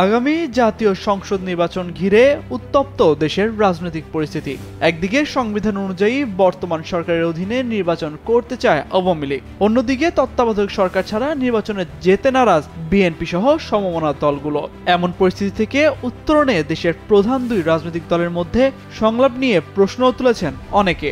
আগামী জাতীয় সংসদ নির্বাচন ঘিরে উত্তপ্ত দেশের রাজনৈতিক পরিস্থিতি। একদিকে সংবিধান অনুযায়ী বর্তমান সরকারের অধীনে নির্বাচন করতে চায় আওয়ামী লীগ। অন্যদিকে তত্ত্বাবধায়ক সরকার ছাড়া নির্বাচনে যেতে নারাজ বিএনপি সহ সমমনা দলগুলো। এমন পরিস্থিতি থেকে উত্তরণে দেশের প্রধান দুই রাজনৈতিক দলের মধ্যে সংলাপ নিয়ে প্রশ্ন তুলেছেন অনেকে।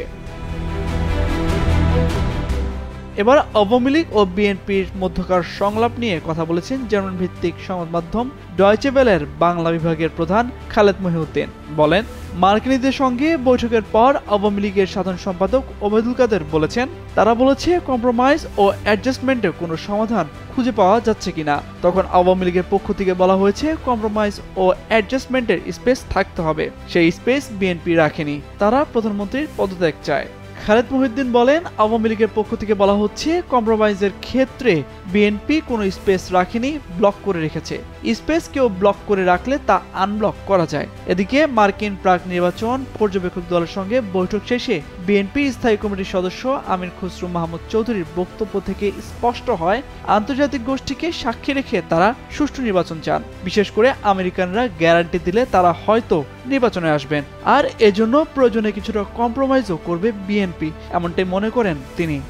এবার আওয়ামী লীগ ও বিএনপির মধ্যকার সংলাপ নিয়ে কথা বলেছেন জার্মান ভিত্তিক সংবাদ মাধ্যম ডয়চে বেলের বাংলা বিভাগের প্রধান খালেদ মহিউদ্দিন। বলেন, মার্কিনীদের সঙ্গে বৈঠকের পর আওয়ামী লীগের সাধারণ সম্পাদক ওবেদুল কাদের বলেছেন, তারা বলেছে কম্প্রোমাইজ ও অ্যাডজাস্টমেন্টের কোনো সমাধান খুঁজে পাওয়া যাচ্ছে কিনা। তখন আওয়ামী লীগের পক্ষ থেকে বলা হয়েছে কম্প্রোমাইজ ও অ্যাডজাস্টমেন্টের স্পেস থাকতে হবে। সেই স্পেস বিএনপি রাখেনি। তারা প্রধানমন্ত্রীর পদত্যাগ চায়। খালেদ মহিউদ্দিন বলেন, আওয়ামী লীগের পক্ষ থেকে বলা হচ্ছে, কম্প্রোমাইজের ক্ষেত্রে বিএনপি কোনো স্পেস রাখেনি, ব্লক করে রেখেছে। স্পেস কেউ ব্লক করে রাখলে তা আনব্লক করা যায়। এদিকে মার্কিন প্রাক নির্বাচন পর্যবেক্ষক দলের সঙ্গে বৈঠক শেষে বিএনপি স্থায়ী কমিটির সদস্য আমির খুসরু মাহমুদ চৌধুরীর বক্তব্য থেকে স্পষ্ট হয়, আন্তর্জাতিক গোষ্ঠীকে সাক্ষী রেখে তারা সুষ্ঠু নির্বাচন চান। বিশেষ করে আমেরিকানরা গ্যারান্টি দিলে তারা হয়তো নির্বাচনে আসবেন। আর এজন্য প্রয়োজনে কিছুটা কম্প্রোমাইজও করবে বিএনপি, এমনটাই মনে করেন তিনি।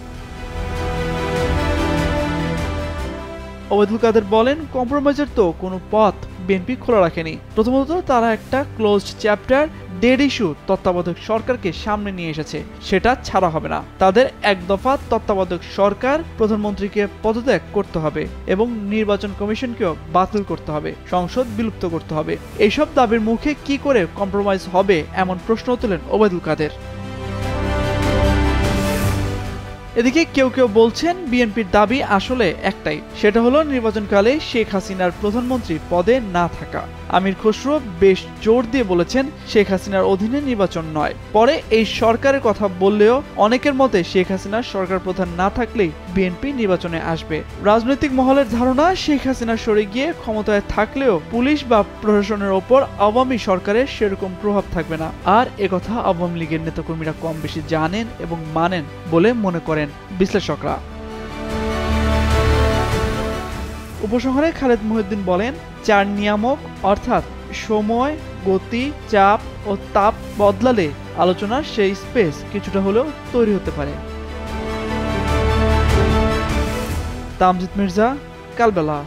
ওবেদুল কাদের বলেন কম্প্রোমাইজের তো কোনো পথ বিএনপি খোলা রাখেনি। প্রথমত তারা একটা ক্লোজড চ্যাপ্টার ডেড ইস্যু তত্ত্বাবধায়ক সরকারকে সামনে নিয়ে এসেছে। সেটা ছাড়া হবে না। তাদের এক দফা তত্ত্বাবধায়ক সরকার প্রধানমন্ত্রীকে পদত্যাগ করতে হবে এবং নির্বাচন কমিশনকেও বাতিল করতে হবে, সংসদ বিলুপ্ত করতে হবে। এইসব দাবির মুখে কি করে কম্প্রোমাইজ হবে এমন প্রশ্ন তোলেন ওবায়দুল কাদের। এদিকে কেউ কেউ বলছেন বিএনপির দাবি আসলে একটাই, সেটা হলো নির্বাচনকালে শেখ হাসিনার প্রধানমন্ত্রী পদে না থাকা। আমির খসরু বেশ জোর দিয়ে বলেছেন, শেখ হাসিনার অধীনে নির্বাচন নয়। পরে এই সরকারের কথা বললেও অনেকের মতে শেখ হাসিনার সরকার প্রধান না থাকলেই বিএনপি নির্বাচনে আসবে। রাজনৈতিক মহলের ধারণা, শেখ হাসিনা সরে গিয়ে ক্ষমতায় থাকলেও পুলিশ বা প্রশাসনের ওপর আওয়ামী সরকারের সেরকম প্রভাব থাকবে না। আর একথা আওয়ামী লীগের নেতাকর্মীরা কম বেশি জানেন এবং মানেন বলে মনে করেন। বিশ্লেষকরা। উপসংহারে খালেদ মহিউদ্দিন বলেন, চার নিয়ামক, অর্থাৎ সময়, গতি, চাপ ও তাপ বদলালে আলোচনার সেই স্পেস কিছুটা হলেও তৈরি হতে পারে। তামজিদ মির্জা, কালবেলা।